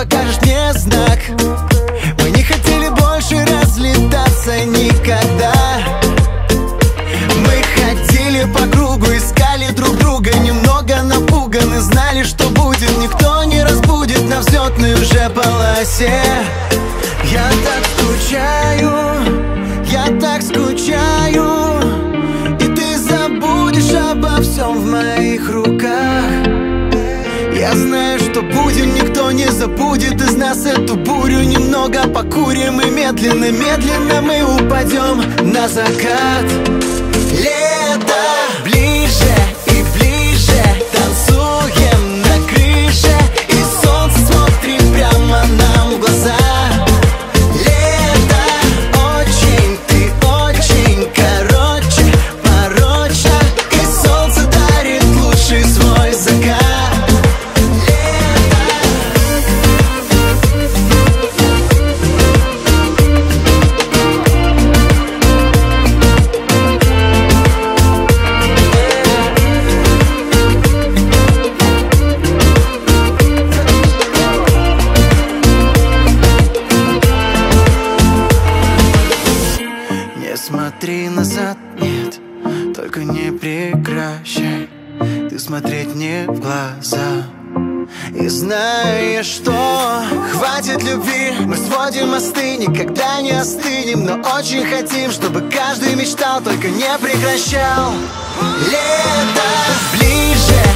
покажешь мне знак. Мы не хотели больше разлетаться никогда. Мы ходили по кругу, искали друг друга Немного напуганы, знали, что будет. Никто не разбудит на взлетной уже полосе. Я так скучаю, я так скучаю И ты забудешь обо всем в моих руках. Я знаю, что будем, никто не забудет из нас эту бурю. Немного покурим и медленно, медленно мы упадем на закат. Лето Не смотри назад, нет, только не прекращай. Ты смотреть мне в глаза. И знаешь что, хватит любви. Мы сводим мосты, никогда не остынем. Но очень хотим, чтобы каждый мечтал Только не прекращал. Лето ближе